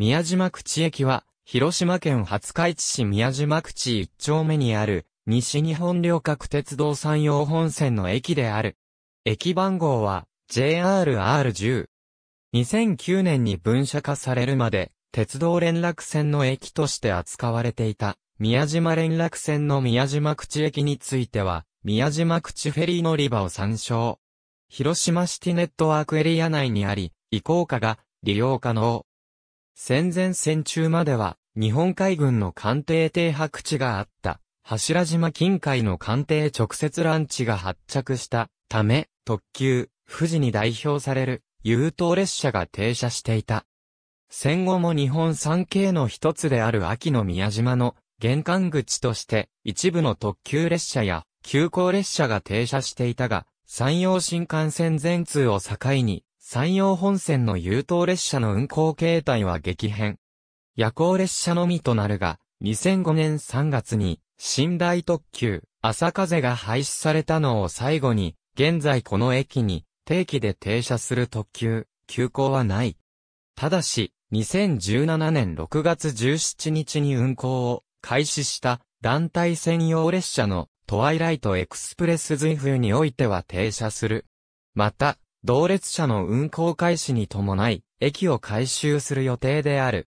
宮島口駅は、広島県廿日市市宮島口一丁目にある、西日本旅客鉄道山陽本線の駅である。駅番号は、JRR10。2009年に分社化されるまで、鉄道連絡線の駅として扱われていた、宮島連絡線の宮島口駅については、宮島口フェリー乗り場を参照。広島シティネットワークエリア内にあり、移行化が利用可能。戦前戦中までは、日本海軍の艦艇停泊地があった、柱島近海の艦艇直接ランチが発着したため、特急、富士に代表される、優等列車が停車していた。戦後も日本三景の一つである秋の宮島の玄関口として一部の特急列車や急行列車が停車していたが、山陽新幹線全通を境に山陽本線の優等列車の運行形態は激変。夜行列車のみとなるが、2005年3月に寝台特急、朝風が廃止されたのを最後に、現在この駅に定期で停車する特急、急行はない。ただし、2017年6月17日に運行を開始した団体専用列車のトワイライトエクスプレス随風においては停車する。また、同列車の運行開始に伴い、駅を改修する予定である。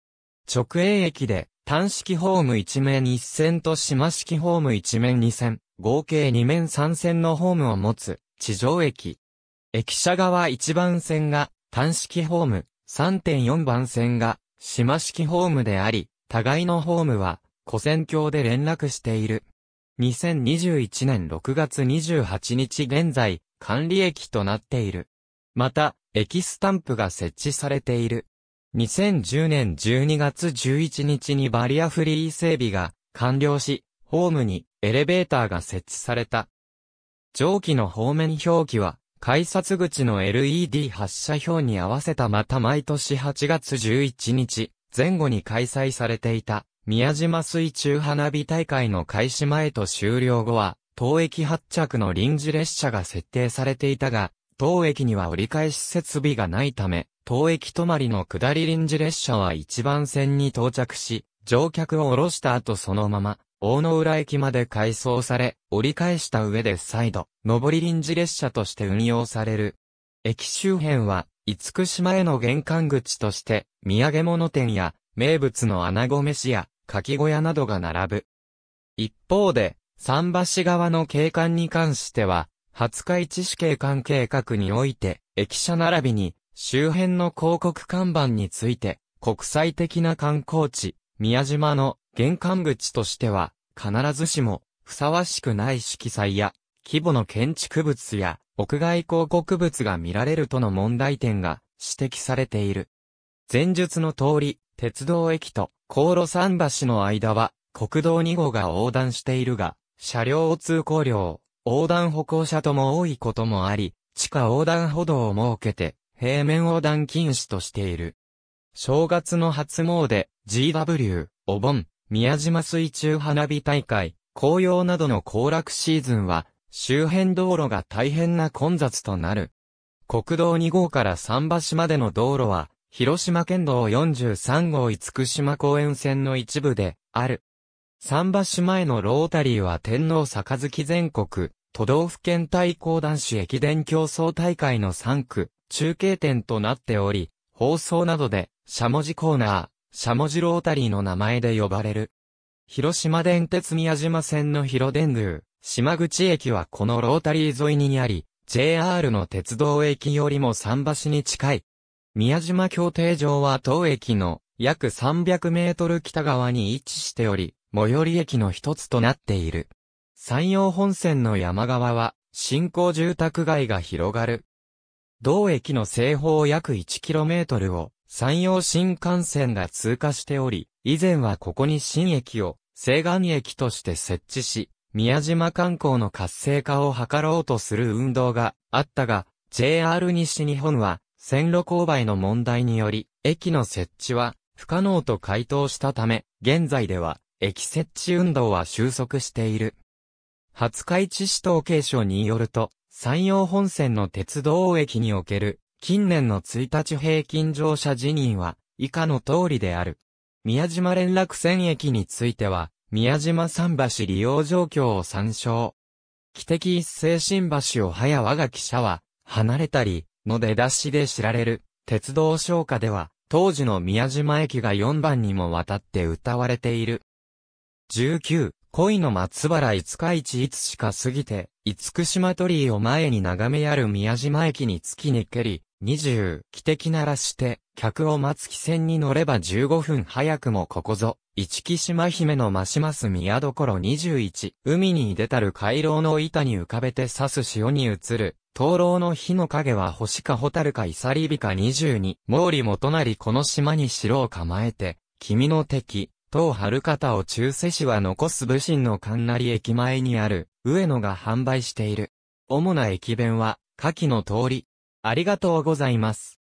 直営駅で、単式ホーム一面一線と島式ホーム一面二線、合計二面三線のホームを持つ、地上駅。駅舎側1番線が単式ホーム、3.4番線が島式ホームであり、互いのホームは古線橋で連絡している。2021年6月28日現在、管理駅となっている。また、駅スタンプが設置されている。2010年12月11日にバリアフリー整備が完了し、ホームにエレベーターが設置された。上記の方面表記は、改札口の LED 発射表に合わせたまた毎年8月11日前後に開催されていた宮島水中花火大会の開始前と終了後は、当駅発着の臨時列車が設定されていたが、当駅には折り返し設備がないため、当駅止まりの下り臨時列車は一番線に到着し、乗客を降ろした後そのまま、大野浦駅まで改装され、折り返した上で再度、上り臨時列車として運用される。駅周辺は、厳島への玄関口として、土産物店や、名物の穴子飯や、かき小屋などが並ぶ。一方で、桟橋側の景観に関しては、廿日市市景観計画において、駅舎並びに、周辺の広告看板について、国際的な観光地、宮島の玄関口としては、必ずしも、ふさわしくない色彩や、規模の建築物や、屋外広告物が見られるとの問題点が指摘されている。前述の通り、鉄道駅と航路桟橋の間は国道2号が横断しているが、車両通行量、横断歩行者とも多いこともあり、地下横断歩道を設けて、平面横断禁止としている。正月の初詣、GW、お盆、宮島水中花火大会、紅葉などの行楽シーズンは、周辺道路が大変な混雑となる。国道2号から桟橋までの道路は、広島県道43号厳島公園線の一部で、ある。桟橋前のロータリーは天皇杯全国、都道府県対抗男子駅伝競争大会の3区、中継点となっており、放送などで、しゃもじコーナー、しゃもじロータリーの名前で呼ばれる。広島電鉄宮島線の広電宮、島口駅はこのロータリー沿いにあり、JR の鉄道駅よりも桟橋に近い。宮島協定場は当駅の約300メートル北側に位置しており、最寄り駅の一つとなっている。山陽本線の山側は、新興住宅街が広がる。同駅の西方約 1km を山陽新幹線が通過しており、以前はここに新駅を西岸駅として設置し、宮島観光の活性化を図ろうとする運動があったが、JR 西日本は線路勾配の問題により、駅の設置は不可能と回答したため、現在では、駅設置運動は収束している。廿日市市統計所によると、山陽本線の鉄道駅における、近年の1日平均乗車辞任は、以下の通りである。宮島連絡船駅については、宮島桟橋利用状況を参照。汽笛一斉新橋を早我が記者は、離れたり、の出だしで知られる、鉄道唱歌では、当時の宮島駅が4番にもわたって歌われている。19、恋の松原五日市いつしか過ぎて、厳島鳥居を前に眺めやる宮島駅に月に蹴り、20、汽笛鳴らして、客を待つ汽船に乗れば15分早くもここぞ、一木島姫の増します宮所21、海に出たる回廊の板に浮かべて刺す潮に映る、灯籠の火の影は星か蛍かイサリビか22、毛利元成この島に城を構えて、君の敵、当春方を中世市は残す武神の神成駅前にある、上野が販売している。主な駅弁は、下記の通り。ありがとうございます。